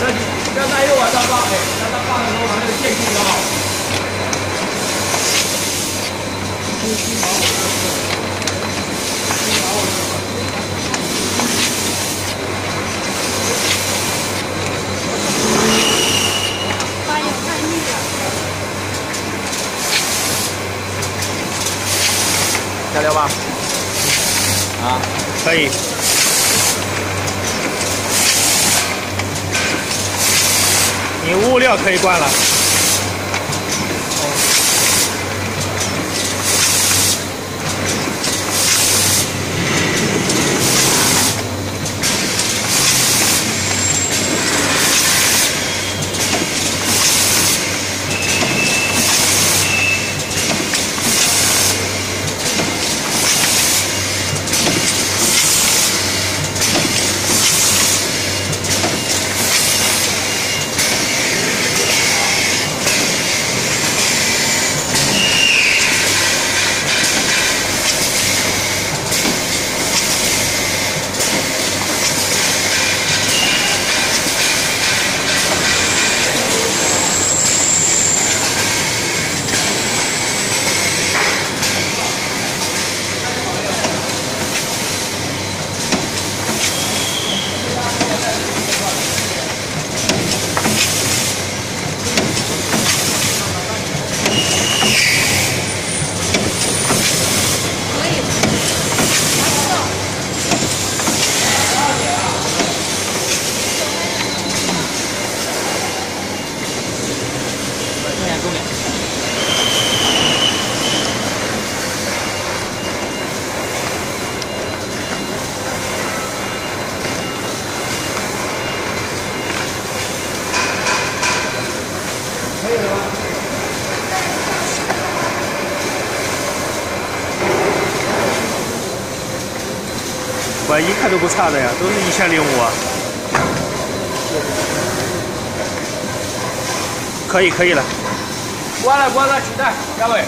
这刚才又往上放，哎，刚放的时候把那个线控好。加料吧，啊，可以。料可以关了。我一看都不差的呀，都是一千零五啊。可以，可以了。关了，关了，取蛋，下位。